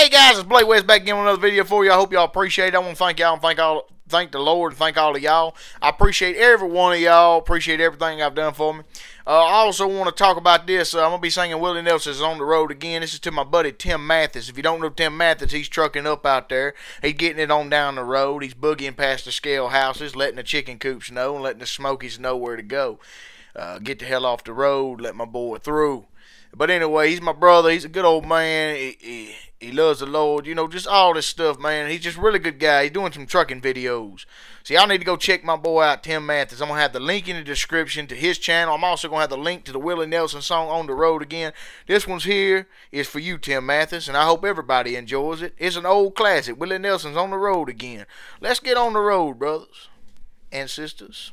Hey guys, it's Blake West back again with another video for you. I hope y'all appreciate it. I want to thank y'all and thank all thank the Lord and thank all of y'all. I appreciate every one of y'all. Appreciate everything I've done for me. Uh, I also want to talk about this. Uh, I'm gonna be singing Willie Nelson's on the road again. This is to my buddy Tim Mathis. If you don't know Tim Mathis, he's trucking up out there. He's getting it on down the road. He's boogieing past the scale houses, letting the chicken coops know, and letting the smokies know where to go. Uh, get the hell off the road. Let my boy through. But anyway, he's my brother. He's a good old man. He, he, he loves the Lord. You know, just all this stuff, man. He's just really good guy. He's doing some trucking videos. See, y'all need to go check my boy out, Tim Mathis. I'm to have the link in the description to his channel. I'm also to have the link to the Willie Nelson song, On the Road Again. This one's here is for you, Tim Mathis, and I hope everybody enjoys it. It's an old classic. Willie Nelson's On the Road Again. Let's get on the road, brothers and sisters.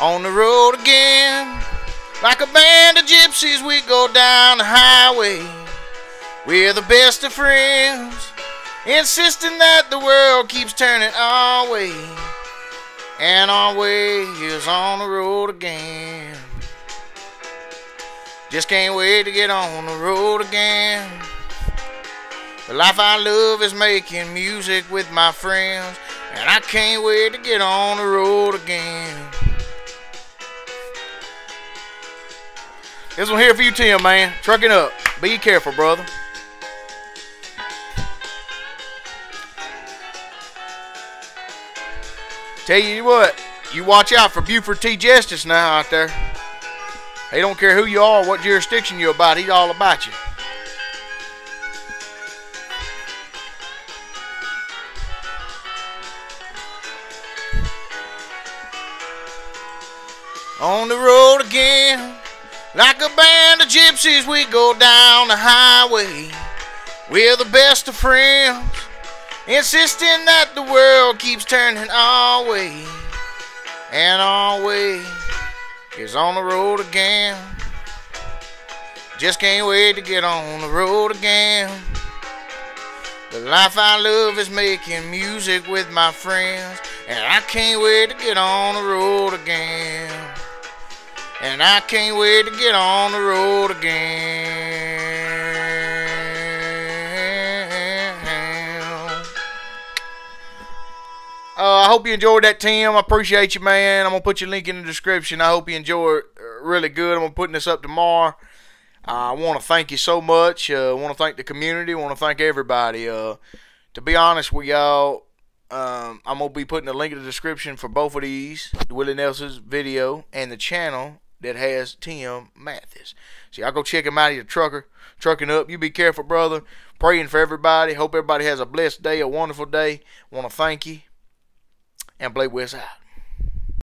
on the road again. Like a band of gypsies, we go down the highway. We're the best of friends, insisting that the world keeps turning our way. And our way is on the road again. Just can't wait to get on the road again. The life I love is making music with my friends, and I can't wait to get on the road again. This one here for you, Tim, man. Trucking up. Be careful, brother. Tell you what, you watch out for Buford T. Justice now out there. He don't care who you are, what jurisdiction you're about. He's all about you. On the road again. Like a band of gypsies, we go down the highway. We're the best of friends, insisting that the world keeps turning our way. And our way is on the road again. Just can't wait to get on the road again. The life I love is making music with my friends, and I can't wait to get on the road again. And I can't wait to get on the road again. Uh, I hope you enjoyed that, Tim. I appreciate you, man. I'm going to put your link in the description. I hope you enjoy it uh, really good. I'm going to put this up tomorrow. I want to thank you so much. Uh, I want to thank the community. I want to thank everybody. Uh, to be honest with y'all, um, I'm going to be putting a link in the description for both of these, the Willie Nelson's video and the channel that has Tim Mathis. See, I go check him out. He's a trucker, trucking up. You be careful, brother. Praying for everybody. Hope everybody has a blessed day, a wonderful day. Want to thank you. And Blake West out.